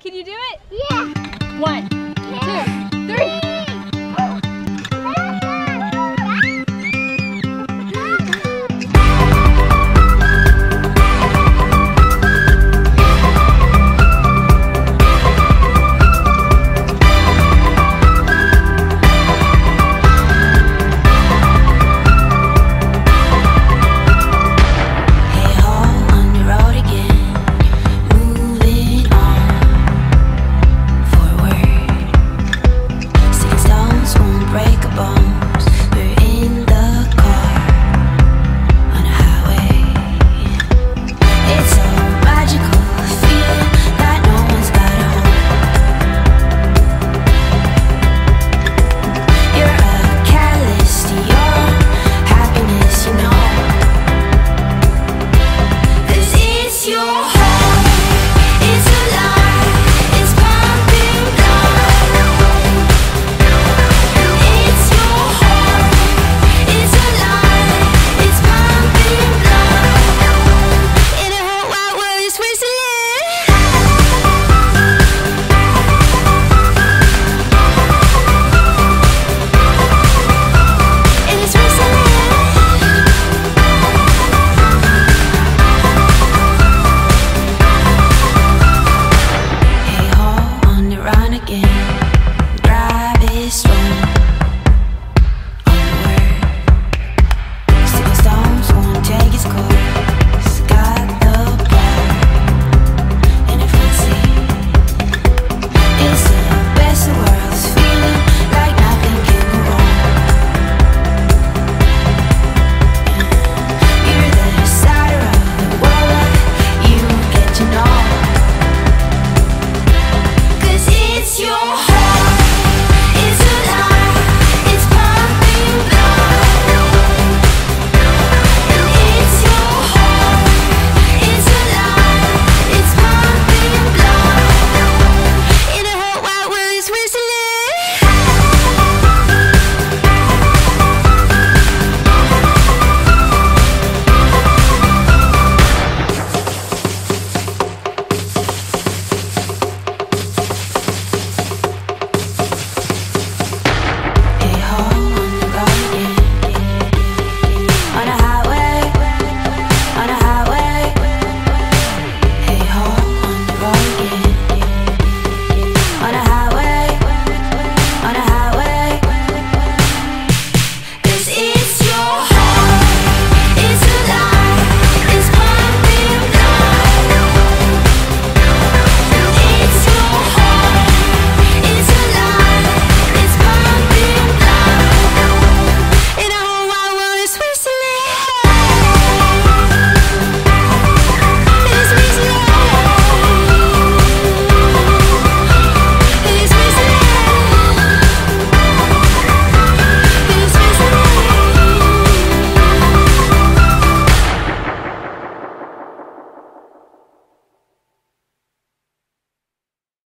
Can you do it? Yeah. One, Yeah. two, this one.